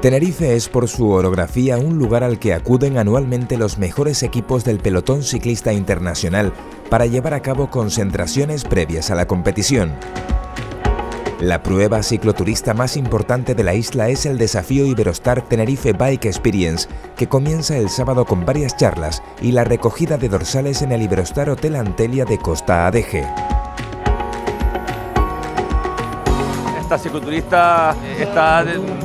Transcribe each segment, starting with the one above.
Tenerife es por su orografía un lugar al que acuden anualmente los mejores equipos del pelotón ciclista internacional para llevar a cabo concentraciones previas a la competición. La prueba cicloturista más importante de la isla es el desafío Iberostar Tenerife Bike Experience, que comienza el sábado con varias charlas y la recogida de dorsales en el Iberostar Hotel Antelia de Costa Adeje. Esta cicloturista está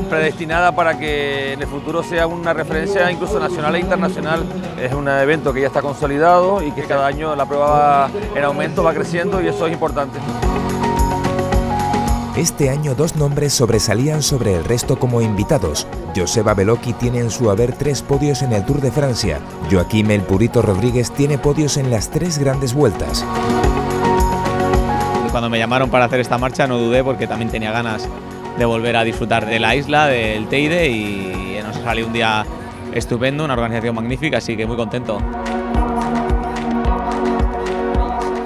predestinada para que en el futuro sea una referencia incluso nacional e internacional. Es un evento que ya está consolidado y que cada año la prueba va en aumento, va creciendo y eso es importante. Este año dos nombres sobresalían sobre el resto como invitados. Joseba Beloki tiene en su haber tres podios en el Tour de Francia. Joaquín El Purito Rodríguez tiene podios en las tres grandes vueltas cuando me llamaron para hacer esta marcha no dudé porque también tenía ganas de volver a disfrutar de la isla, del Teide y nos salió un día estupendo, una organización magnífica, así que muy contento.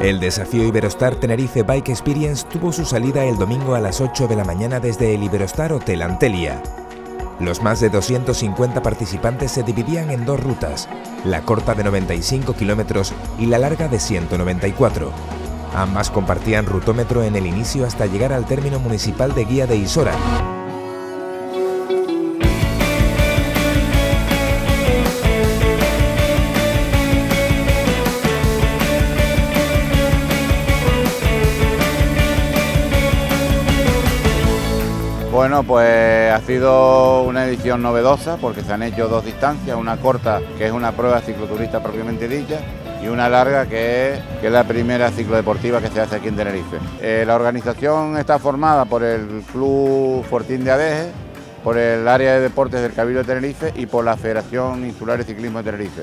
El desafío Iberostar Tenerife Bike Experience tuvo su salida el domingo a las 8 de la mañana desde el Iberostar Hotel Antelia. Los más de 250 participantes se dividían en dos rutas, la corta de 95 kilómetros y la larga de 194. Ambas compartían rutómetro en el inicio hasta llegar al término municipal de Guía de Isora. Bueno, pues ha sido una edición novedosa porque se han hecho dos distancias, una corta que es una prueba cicloturista propiamente dicha y una larga que es, la primera ciclodeportiva que se hace aquí en Tenerife. Eh, la organización está formada por el Club Fortín de Adeje, por el área de deportes del Cabildo de Tenerife y por la Federación Insular de Ciclismo de Tenerife.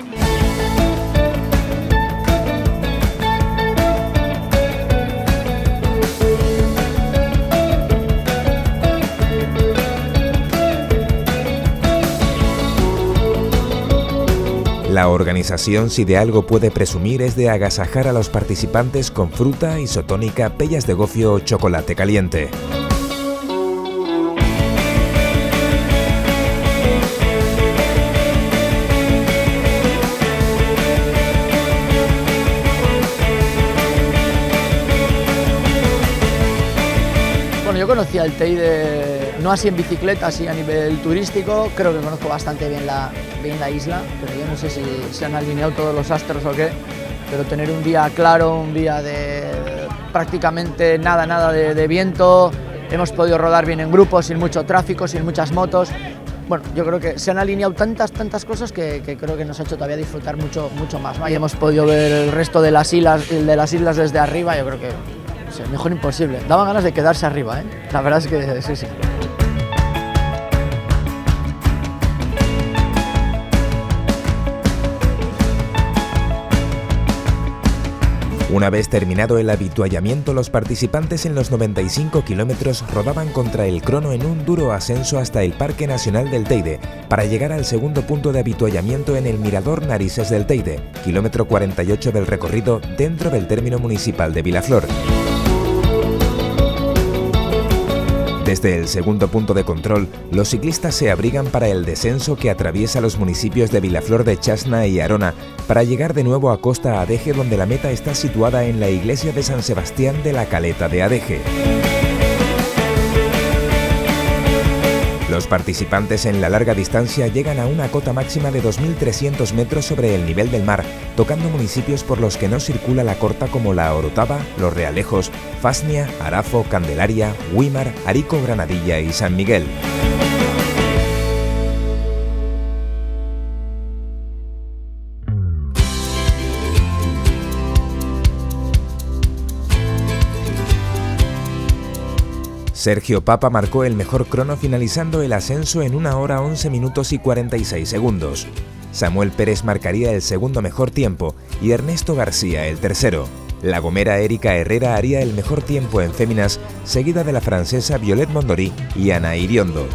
La organización, si de algo puede presumir, es de agasajar a los participantes con fruta, isotónica, pellas de gofio o chocolate caliente. Bueno, yo conocía el Teide, no así en bicicleta, así a nivel turístico, creo que conozco bastante bien la, bien la isla, no sé si se han alineado todos los astros o qué, pero tener un día claro, un día de prácticamente nada, nada de, viento, hemos podido rodar bien en grupo, sin mucho tráfico, sin muchas motos, bueno, yo creo que se han alineado tantas, tantas cosas que, creo que nos ha hecho todavía disfrutar mucho, mucho más. Y hemos podido ver el resto de las islas, de las islas desde arriba, yo creo que mejor imposible. Daban ganas de quedarse arriba, ¿eh? La verdad es que sí, sí. Una vez terminado el habituallamiento, los participantes en los 95 kilómetros rodaban contra el crono en un duro ascenso hasta el Parque Nacional del Teide, para llegar al segundo punto de habituallamiento en el Mirador Narices del Teide, kilómetro 48 del recorrido dentro del término municipal de Vilaflor. Desde el segundo punto de control, los ciclistas se abrigan para el descenso que atraviesa los municipios de Vilaflor de Chasna y Arona para llegar de nuevo a Costa Adeje donde la meta está situada en la iglesia de San Sebastián de la Caleta de Adeje. Los participantes en la larga distancia llegan a una cota máxima de 2.300 metros sobre el nivel del mar, tocando municipios por los que no circula la corta como La Orotava, Los Realejos, Fasnia, Arafo, Candelaria, Huimar, Arico, Granadilla y San Miguel. Sergio Papa marcó el mejor crono finalizando el ascenso en 1 hora 11 minutos y 46 segundos. Samuel Pérez marcaría el segundo mejor tiempo y Ernesto García el tercero. La gomera Erika Herrera haría el mejor tiempo en féminas, seguida de la francesa Violette Mondori y Ana Iriondo.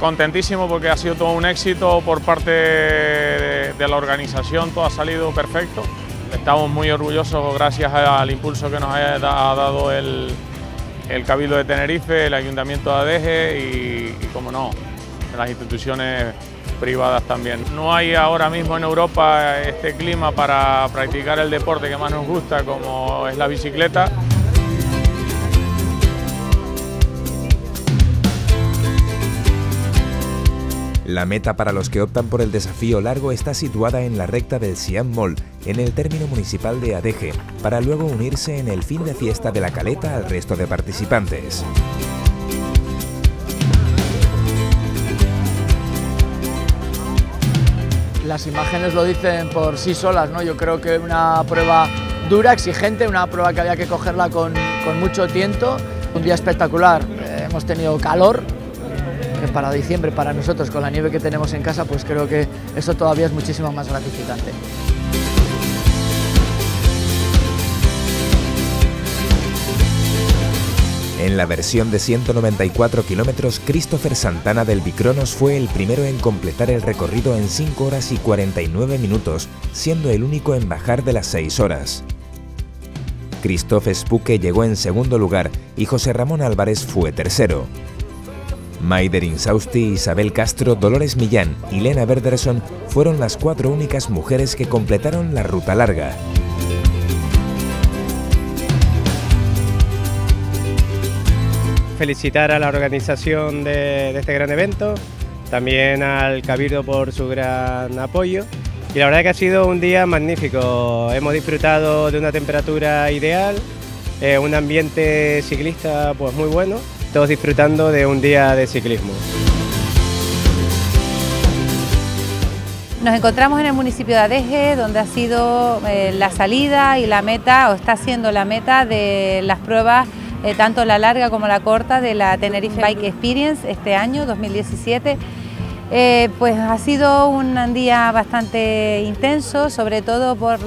Contentísimo porque ha sido todo un éxito por parte de la organización, todo ha salido perfecto Estamos muy orgullosos gracias al impulso que nos ha dado el, Cabildo de Tenerife, el Ayuntamiento de Adeje y, y como no, las instituciones privadas también. No hay ahora mismo en Europa este clima para practicar el deporte que más nos gusta como es la bicicleta. La meta para los que optan por el desafío largo está situada en la recta del Siam Mall, en el término municipal de Adeje, para luego unirse en el fin de fiesta de la caleta al resto de participantes. Las imágenes lo dicen por sí solas, ¿no? Yo creo que una prueba dura, exigente, una prueba que había que cogerla con, mucho tiento. Un día espectacular, eh, hemos tenido calor, para diciembre, para nosotros, con la nieve que tenemos en casa, pues creo que eso todavía es muchísimo más gratificante. En la versión de 194 kilómetros, Christopher Santana del Bicronos fue el primero en completar el recorrido en 5 horas y 49 minutos, siendo el único en bajar de las 6 horas. Christophe Spuke llegó en segundo lugar y José Ramón Álvarez fue tercero. Maider Insausti, Isabel Castro, Dolores Millán y Lena Verderson fueron las cuatro únicas mujeres que completaron la ruta larga. Felicitar a la organización de, este gran evento, también al Cabildo por su gran apoyo y la verdad que ha sido un día magnífico. Hemos disfrutado de una temperatura ideal, eh, un ambiente ciclista pues muy bueno todos disfrutando de un día de ciclismo. Nos encontramos en el municipio de Adeje, donde ha sido eh, la salida y la meta, o está siendo la meta de las pruebas, eh, tanto la larga como la corta, de la Tenerife Bike Experience este año, 2017. Eh, pues ha sido un día bastante intenso, sobre todo por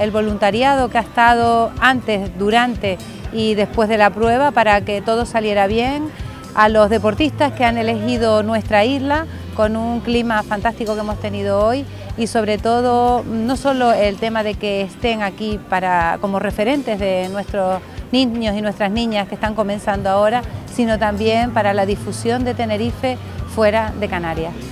el voluntariado que ha estado antes, durante y después de la prueba para que todo saliera bien, a los deportistas que han elegido nuestra isla con un clima fantástico que hemos tenido hoy y sobre todo no solo el tema de que estén aquí para, como referentes de nuestros niños y nuestras niñas que están comenzando ahora, sino también para la difusión de Tenerife fuera de Canarias.